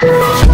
Bye.